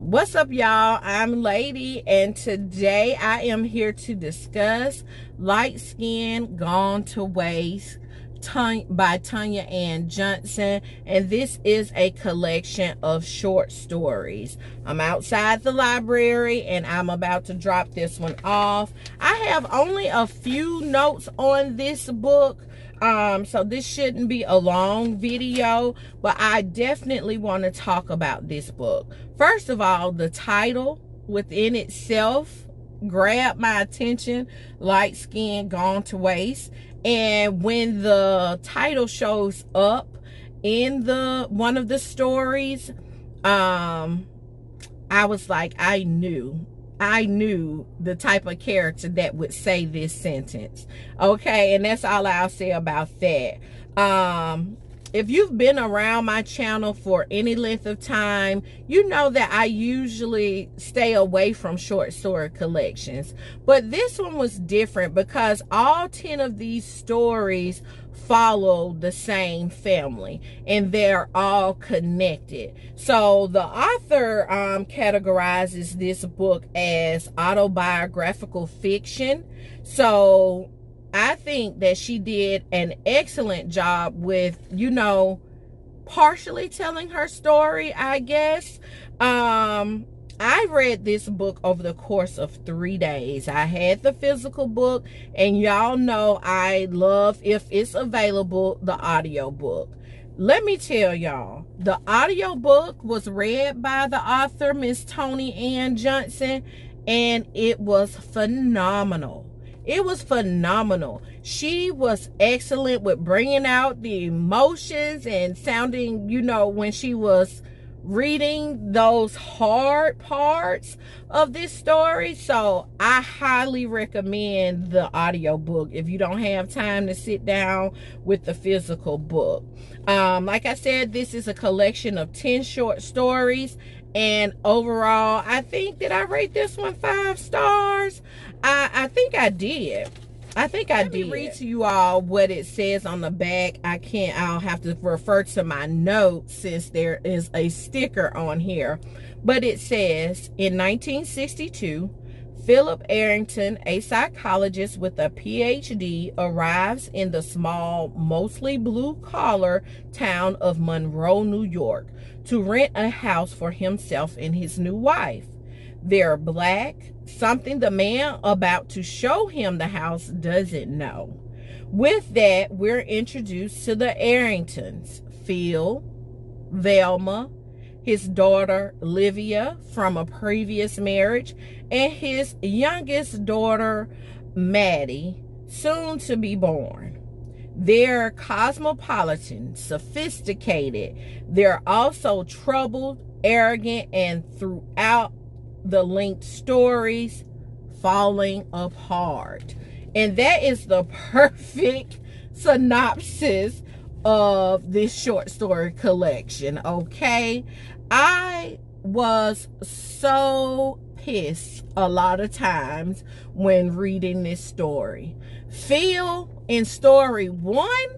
What's up, y'all? I'm Lady, and today I am here to discuss Light Skin Gone to Waste by Toni Ann Johnson, and this is a collection of short stories. I'm outside the library and I'm about to drop this one off. I have only a few notes on this book um so this shouldn't be a long video but i definitely want to talk about this book. First of all the title within itself grabbed my attention light skin gone to waste. And when the title shows up in the one of the stories um i was like i knew I knew the type of character that would say this sentence. Okay, and that's all I'll say about that. Um, if you've been around my channel for any length of time, you know that I usually stay away from short story collections. But this one was different because all 10 of these stories follow the same family and they're all connected. So the author um, categorizes this book as autobiographical fiction. So I think that she did an excellent job with, you know, partially telling her story, I guess. Um, I read this book over the course of three days. I had the physical book, and y'all know I love, if it's available, the audio book. Let me tell y'all, the audio book was read by the author, Miss Toni Ann Johnson, and it was phenomenal. It was phenomenal. She was excellent with bringing out the emotions and sounding, you know, when she was reading those hard parts of this story. So I highly recommend the audio book if you don't have time to sit down with the physical book. Um, like I said, this is a collection of 10 short stories. And overall, I think that I rate this one five stars. I, I think I did. I think I Let did. read to you all what it says on the back. I can't, I'll have to refer to my notes since there is a sticker on here. But it says, in 1962, Philip Arrington, a psychologist with a PhD, arrives in the small, mostly blue-collar town of Monroe, New York, to rent a house for himself and his new wife. They're black, something the man about to show him the house doesn't know. With that, we're introduced to the Arringtons Phil, Velma, his daughter Livia from a previous marriage, and his youngest daughter Maddie, soon to be born. They're cosmopolitan, sophisticated. They're also troubled, arrogant, and throughout the linked stories falling apart. And that is the perfect synopsis of this short story collection, okay? I was so pissed a lot of times when reading this story. Phil in story one,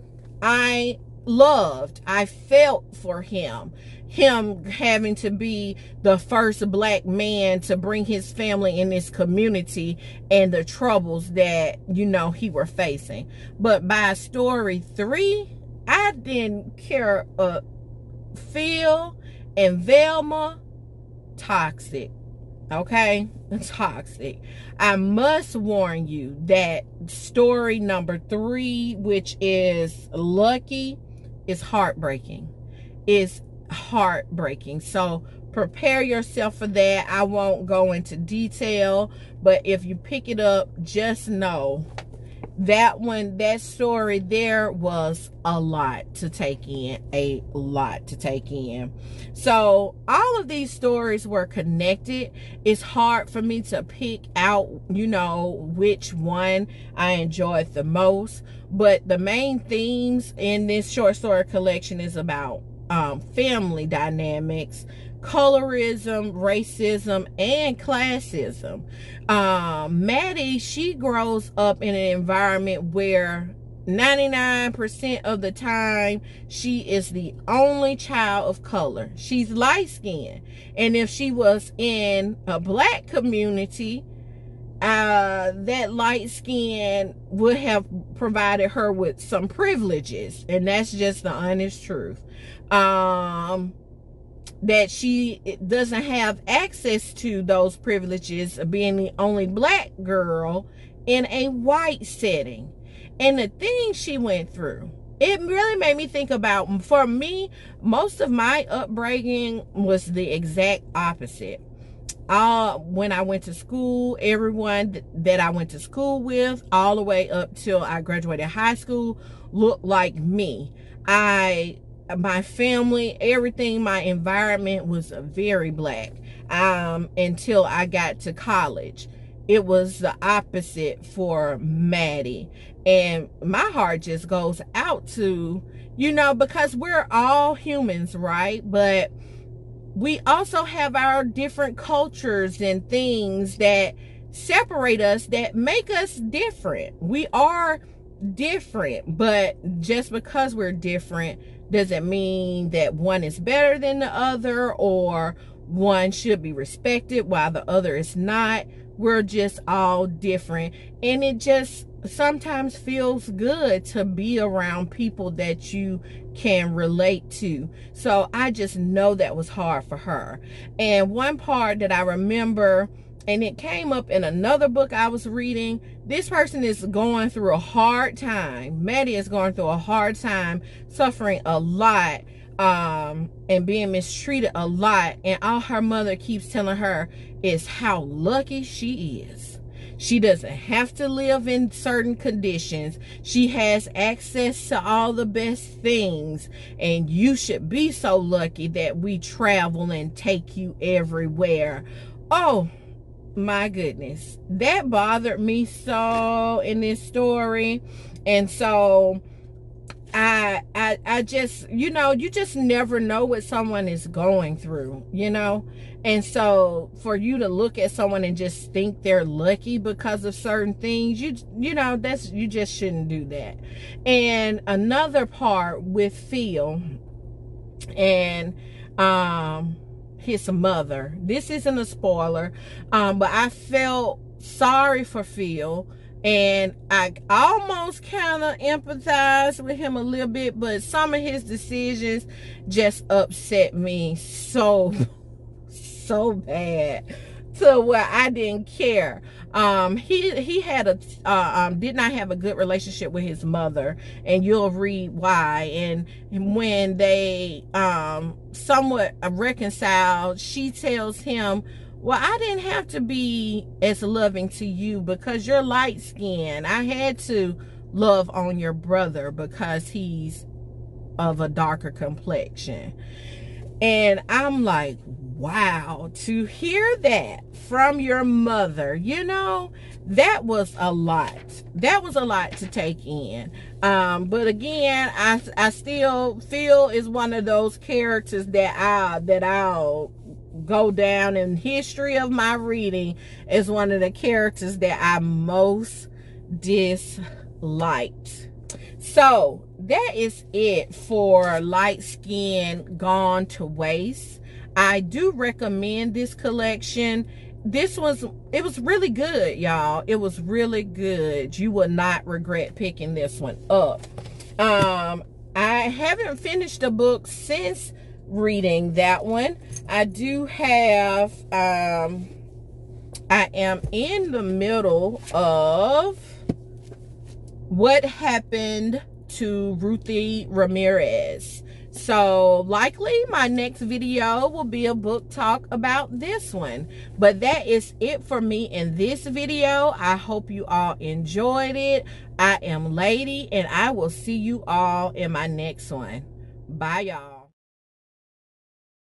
I loved. I felt for him him having to be the first black man to bring his family in this community and the troubles that you know he were facing. But by story three i didn't care uh phil and velma toxic okay? Toxic. I must warn you that story number three which is lucky is heartbreaking. Is heartbreaking. So prepare yourself for that. I won't go into detail, but if you pick it up, just know that one, that story there was a lot to take in, a lot to take in. So all of these stories were connected. It's hard for me to pick out, you know, which one I enjoyed the most. But the main themes in this short story collection is about um, family dynamics, colorism, racism, and classism. Um, Maddie, she grows up in an environment where 99% of the time, she is the only child of color. She's light skinned. And if she was in a black community, uh, that light skin would have provided her with some privileges. And that's just the honest truth. Um, that she doesn't have access to those privileges of being the only black girl in a white setting. And the thing she went through, it really made me think about, for me, most of my upbringing was the exact opposite. Uh, when I went to school, everyone that I went to school with, all the way up till I graduated high school, looked like me. I my family, everything, my environment was very black um, until I got to college. It was the opposite for Maddie. And my heart just goes out to, you know, because we're all humans, right? But we also have our different cultures and things that separate us that make us different. We are different, but just because we're different doesn't mean that one is better than the other or one should be respected while the other is not. We're just all different. And it just sometimes feels good to be around people that you can relate to. So I just know that was hard for her. And one part that I remember and it came up in another book I was reading. This person is going through a hard time. Maddie is going through a hard time, suffering a lot, um, and being mistreated a lot. And all her mother keeps telling her is how lucky she is. She doesn't have to live in certain conditions. She has access to all the best things. And you should be so lucky that we travel and take you everywhere. Oh, my goodness that bothered me so in this story and so I, I I just you know you just never know what someone is going through you know and so for you to look at someone and just think they're lucky because of certain things you you know that's you just shouldn't do that and another part with Phil and um his mother. This isn't a spoiler, um, but I felt sorry for Phil and I almost kind of empathized with him a little bit, but some of his decisions just upset me so, so bad to where I didn't care. Um, he he had a uh, um, did not have a good relationship with his mother, and you'll read why. And, when they um somewhat reconciled, she tells him, "Well, I didn't have to be as loving to you because you're light skinned. I had to love on your brother because he's of a darker complexion." And I'm like, wow, to hear that from your mother, you know, that was a lot. That was a lot to take in. Um, but again, I, I still Phil is one of those characters that I that I'll go down in history of my reading as one of the characters that I most disliked. So that is it for light skin gone to waste. I do recommend this collection. This was, it was really good, y'all. It was really good. You will not regret picking this one up. Um, I haven't finished the book since reading that one. I do have, um, I am in the middle of what happened to Ruthie Ramirez. So likely my next video will be a book talk about this one. But that is it for me in this video. I hope you all enjoyed it. I am Lady and I will see you all in my next one. Bye y'all.